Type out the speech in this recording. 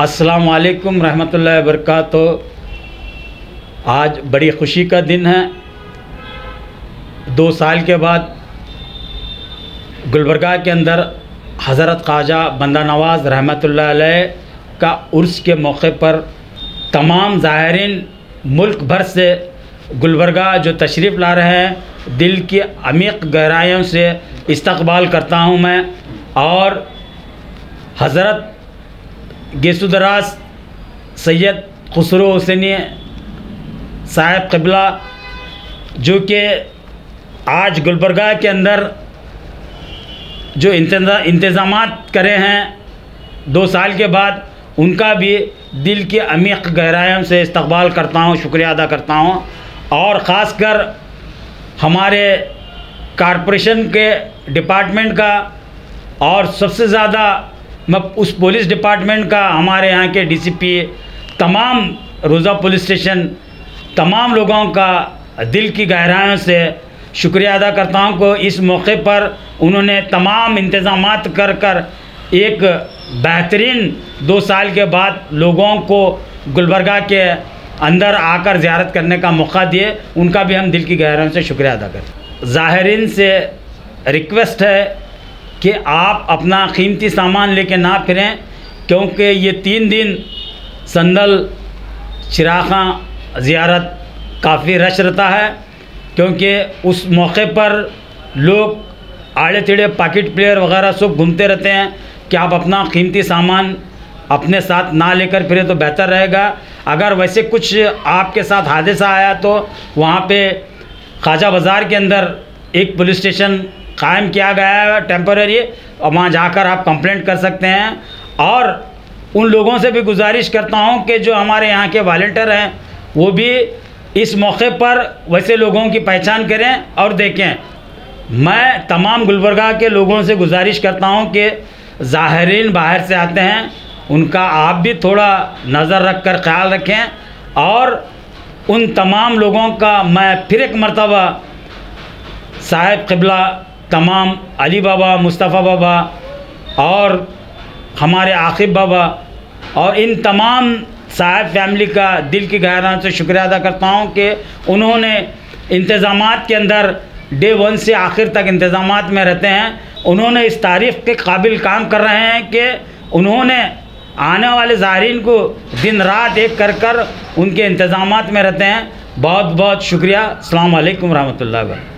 अस्सलाम वालेकुम रहमतुल्लाहि व बरकातो आज बड़ी खुशी का दिन है। दो साल के बाद गुलबर्गा के अंदर हज़रत ख्वाजा बंदा नवाज़ रहमतुल्लाह अलैह का उर्स के मौके पर तमाम ज़ाहरीन मुल्क भर से गुलबर्गा जो तशरीफ़ ला रहे हैं, दिल की अमीक गहराइयों से इस्तकबाल करता हूँ मैं। और हज़रत गेसुदराज, सैयद खुसरो हुसैनी, साहब क़िबला, जो कि आज गुलबरगा के अंदर जो इंतज़ाम करे हैं, दो साल के बाद उनका भी दिल के अमीक गहराइयों से इस्तकबाल करता हूँ, शुक्रिया अदा करता हूँ। और ख़ास कर हमारे कारपोरेशन के डिपार्टमेंट का और सबसे ज़्यादा मैं उस पुलिस डिपार्टमेंट का, हमारे यहाँ के डीसीपी तमाम रोज़ा पुलिस स्टेशन तमाम लोगों का दिल की गहराइयों से शुक्रिया अदा करता हूँ को इस मौके पर उन्होंने तमाम इंतज़ाम कर कर एक बेहतरीन दो साल के बाद लोगों को गुलबर्गा के अंदर आकर ज़्यारत करने का मौका दिए। उनका भी हम दिल की गहराइयों से शुक्रिया अदा करें ज़ाहरीन से रिक्वेस्ट है कि आप अपना कीमती सामान लेके ना फिरें, क्योंकि ये तीन दिन संदल चिराखा ज़ियारत काफ़ी रश रहता है, क्योंकि उस मौके पर लोग आड़े टेढ़े पाकिट प्लेयर वगैरह सब घूमते रहते हैं कि आप अपना कीमती सामान अपने साथ ना लेकर फिरे तो बेहतर रहेगा। अगर वैसे कुछ आपके साथ हादसा आया तो वहाँ पे ख्वाजा बाज़ार के अंदर एक पुलिस स्टेशन कायम किया गया है टेम्पररी और वहाँ जाकर आप कंप्लेंट कर सकते हैं। और उन लोगों से भी गुजारिश करता हूँ कि जो हमारे यहाँ के वॉल्टियर हैं, वो भी इस मौके पर वैसे लोगों की पहचान करें और देखें। मैं तमाम गुलबर्गा के लोगों से गुजारिश करता हूँ कि ज़ाहरीन बाहर से आते हैं, उनका आप भी थोड़ा नज़र रख कर ख्याल रखें। और उन तमाम लोगों का मैं फिर एक मरतबा साहिब क़िबला तमाम अली बाबा, मुस्तफ़ा बाबा और हमारे आकिब बाबा और इन तमाम साहब फैमिली का दिल की गहरान से शुक्रिया अदा करता हूँ कि उन्होंने इंतज़ाम के अंदर डे वन से आखिर तक इंतज़ाम में रहते हैं। उन्होंने इस तारीफ़ के काबिल काम कर रहे हैं कि उन्होंने आने वाले ज़ायरीन को दिन रात एक कर कर उनके इंतज़ाम में रहते हैं। बहुत बहुत शुक्रिया अल्लाम वरहमल वर्क